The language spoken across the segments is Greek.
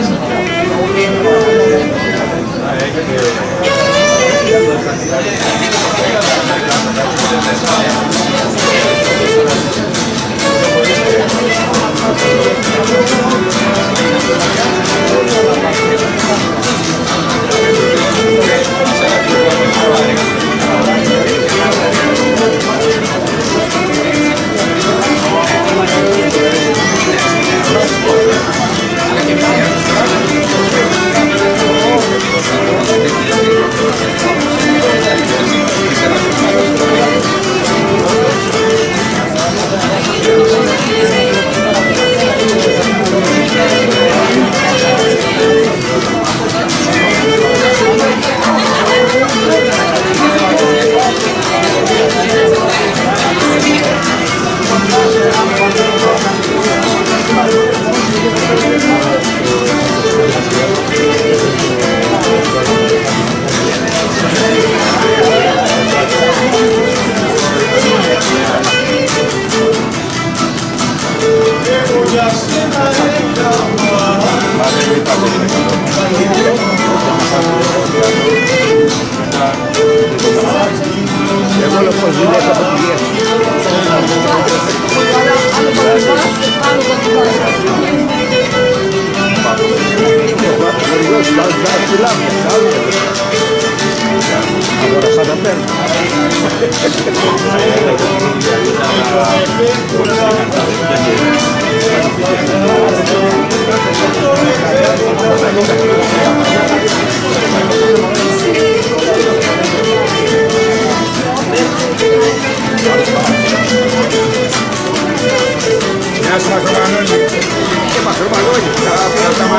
Thank you. essa my Romanoni. Yes, my Romanoni. Yes, my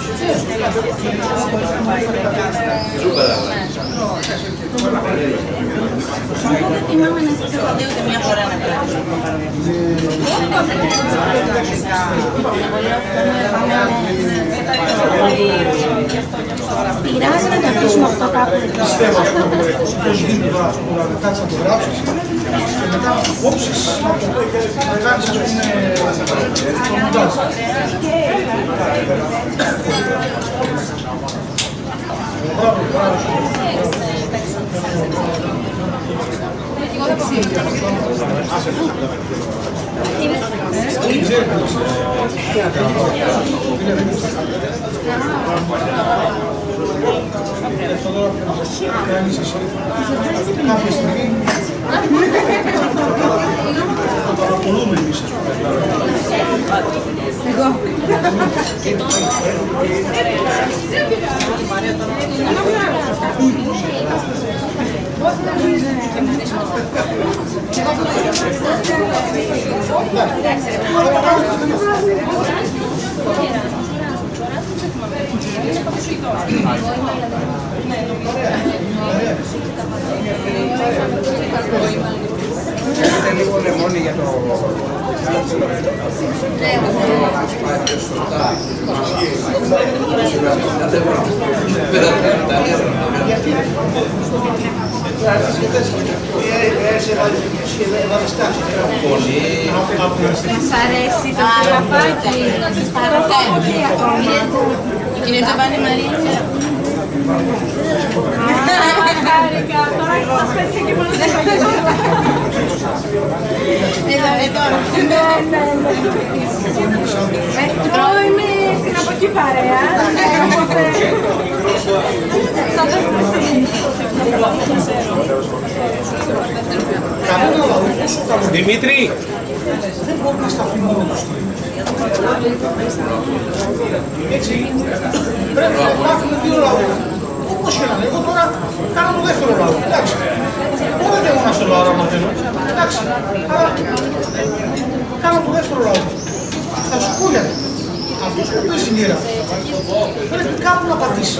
Δεν θυμάμαι να σας έχω δει ούτε μια φορά να Πειράζει να το αφήσουμε αυτό κάπου. Πιστεύω αυτό πώς γίνεται τώρα αυτό που να κάτσεις να το γράψεις και μετά να το κόψεις να κάνεις ας πούμε το μοντάζ. Μπράβο, μπράβο. Αυτό τώρα που κάνεις εσύ κάποια στιγμή Gracias. Έχετε λίγο λεμόνι για το... Σας αρέσει το καλαπάκι. Παραθέτει ακόμα. Η κυρία Τζαβάνη Μαρίνη. Χάρηκα. Τώρα σας πέτυχα και μόνο Εδώ, εδώ. Ναι, ναι, ναι. Εγώ είμαι στην από εκεί παρέα. Οπότε... Θα το Κανένα λαό όσο καλό Δημήτρη! δεν μπορεί να σταθεί μόνο του στο Έτσι, πρέπει να υπάρχουν δύο λαούς. Όπως και να είναι, εγώ τώρα κάνω το δεύτερο λαό. Εντάξει. Μπορείτε εγώ να στο λαό άμα θέλω. Εντάξει. Αλλά κάνω το δεύτερο λαό. Θα σου πω γιατί. Αυτός που παίζει μοίρα πρέπει κάπου να πατήσει.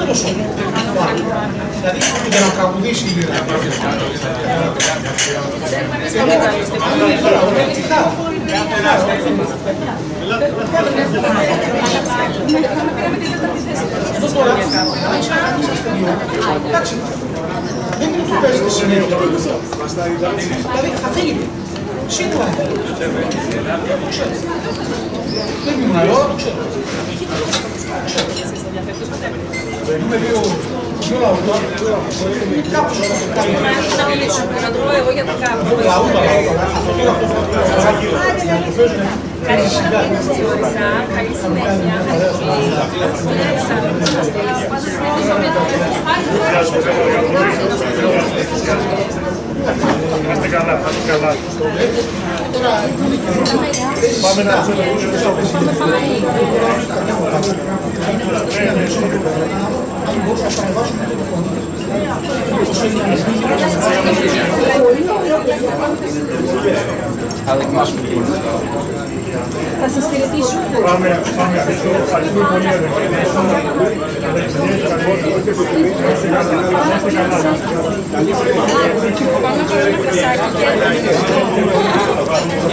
μόνο. Πού είναι το σώμα. Δηλαδή, για να τραγουδήσει η λίρα. Αυτό τώρα, αν είσαστε δύο, εντάξει, δεν είναι ότι παίζετε συνέχεια. Δηλαδή, θα φύγετε. Σίγουρα θα φύγετε. Το ξέρω. Δεν ήμουν άλλο, το ξέρω. Είμαι λίγο πιο λαού τώρα. Κάπως θα το κάνω. Να το πω εγώ για το κάπου. Λαού τα λαού. Αυτό τώρα που θα το παίζουν. Καλή θεώρησα, καλή συνέχεια. Είμαστε καλά, είμαστε καλά. Πάμε να δούμε Αν μπορούσα να παρεμβάσω με το φωνή. Θα δοκιμάσουμε λίγο. Θα σας χαιρετήσω. Πάμε, πάμε αυτό. Ευχαριστούμε πολύ αδερφέ. Είστε καλά. Είστε καλά. Πάμε να πάρω ένα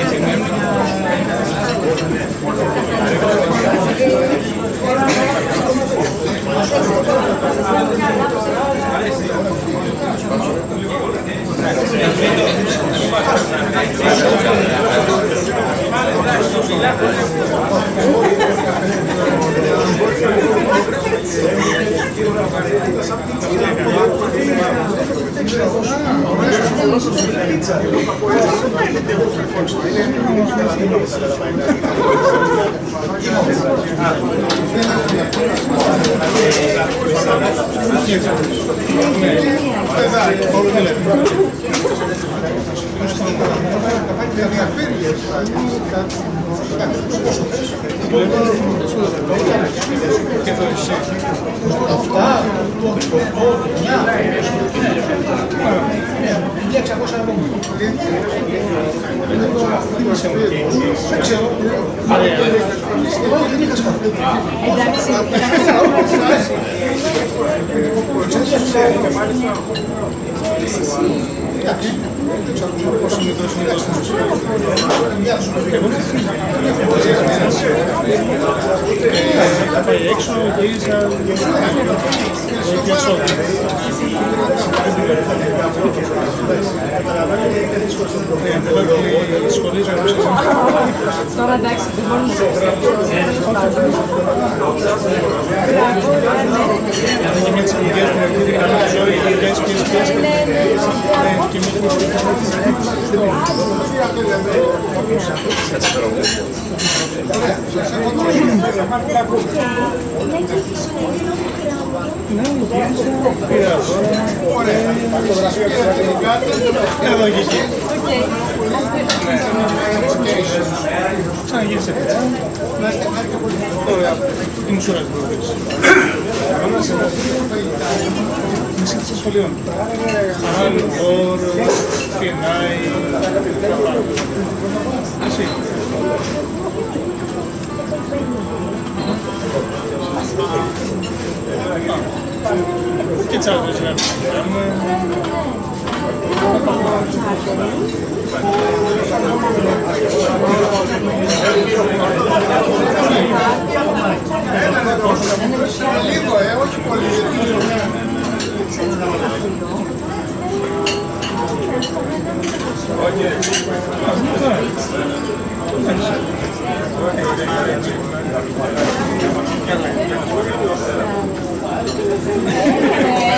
Δεν ξέρω. Εγώ δεν είχα σκαφτεί. Εντάξει. Δεν ξέρω πόσο μικρός είναι το Θα πάει έξω και ίσα και εσόδια. Τώρα εντάξει, δεν μπορούμε να Και με τις ηλικίες που έχουν κάνει τη ζωή, οι ηλικίες ποιες ποιες και με την Εδώ και εκεί. Ξαναγύρισε πέρα. Ωραία. Η μισούρα του προβείς. Μισή των σχολείων. Χαλ, Μπορ, Φινάι, καλά. Εσύ. Και τσάρτες να κάνουμε. Λίγο, ε, όχι πολύ. Αυτό Thank you.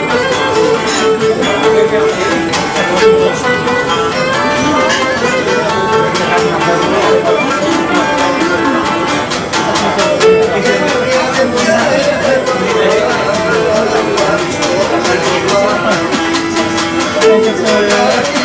Hare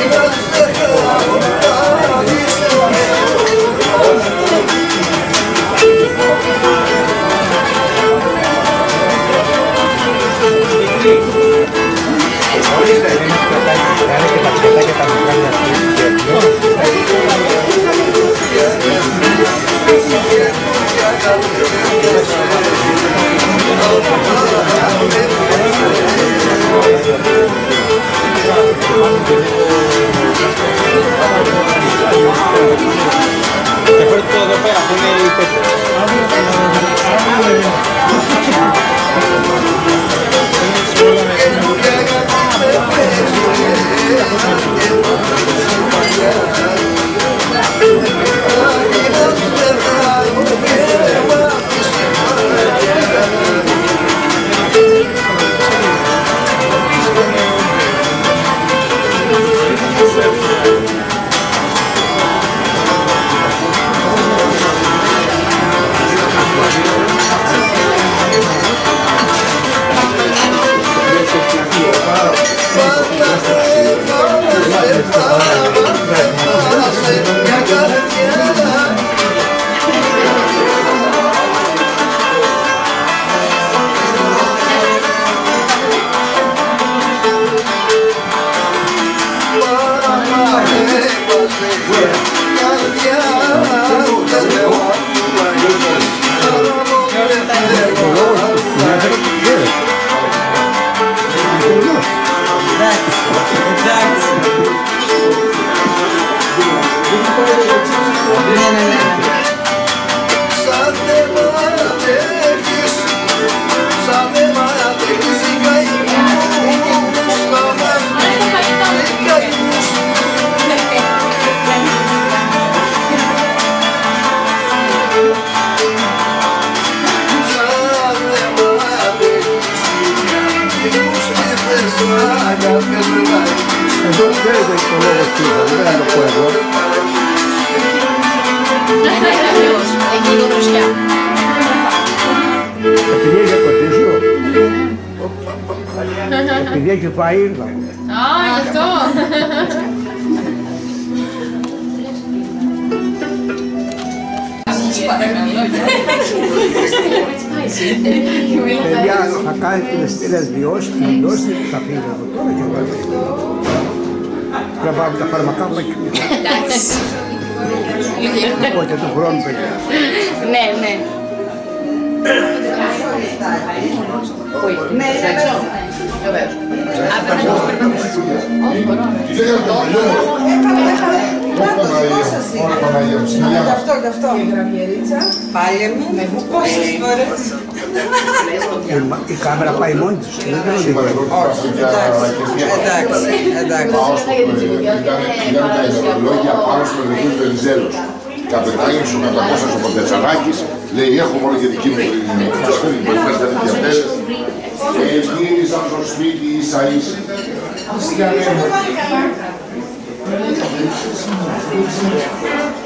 espera, primero. Então, veja que falou aqui, tá vendo a coisa? A criança aconteceu. A criança vai ir, não. Ah, eu estou. Pelear a carne de las bioscas, los caminos, doctora, yo voy a ver. Να δώσετε θα φύγετε από τώρα και βάλετε. Τραβάμε τα φάρμακά μου και Εντάξει. οπότε του χρόνου παιδιά. Ναι, ναι. Ναι, Αυτό, αυτό. Πάλι μου, πόσες φορές. Η μα- Η κάμερα πάει μόνη της. Δεν θέλω τίποτα. Εντάξει, εντάξει. Πάω στο πηγαίνουν τα ημερολόγια πάνω στο ελληνικό Βενιζέλος. Καπετάνιος ο Κατακώστας ο Ποντετσανάκης λέει έχω μόνο και δική μου την Παστέλη που έφτασε τα διατέλες και γύριζαν στο σπίτι ίσα ίσα. Αλλά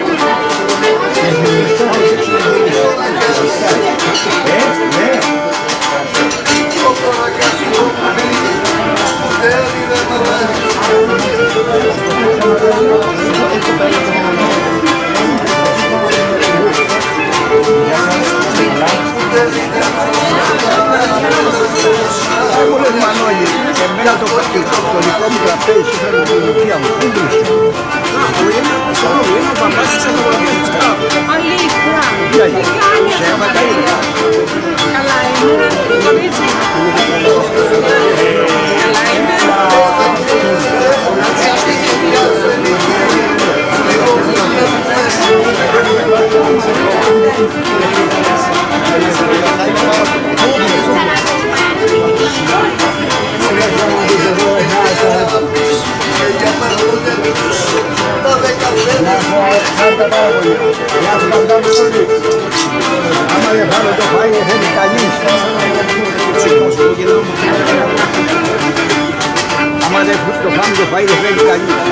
para E aí? Chama daí. Thank you. Santa Bárbara e as bandanas unidas. A Maria Vara do Pai é radicalista. A Maria Vara do Pai é radicalista.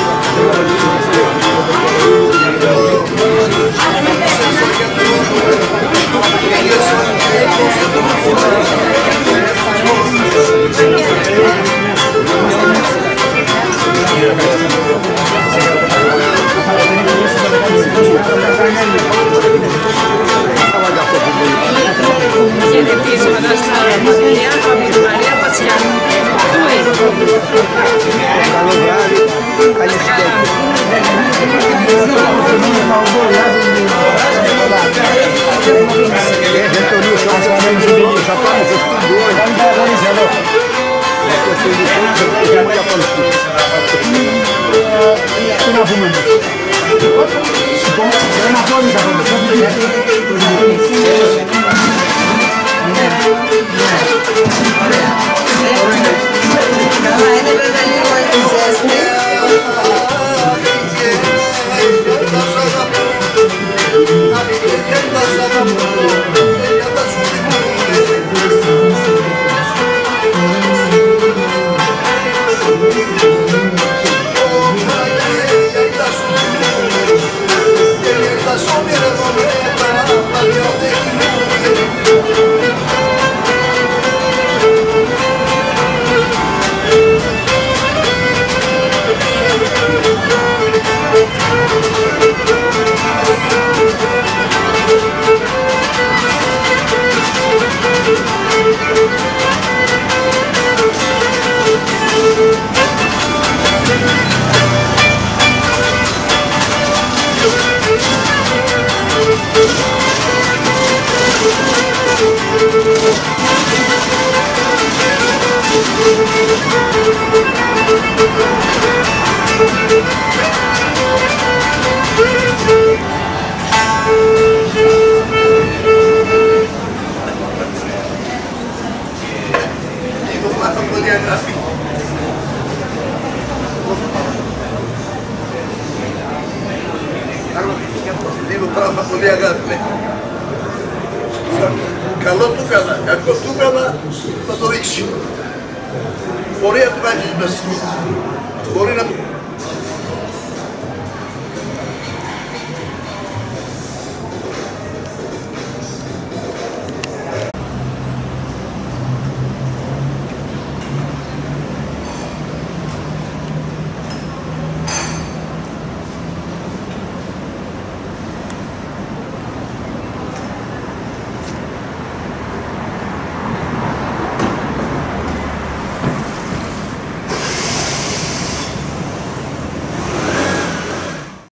Thank you. solution terhadap jangka konflik. Una fumando. Supongo que será una forma de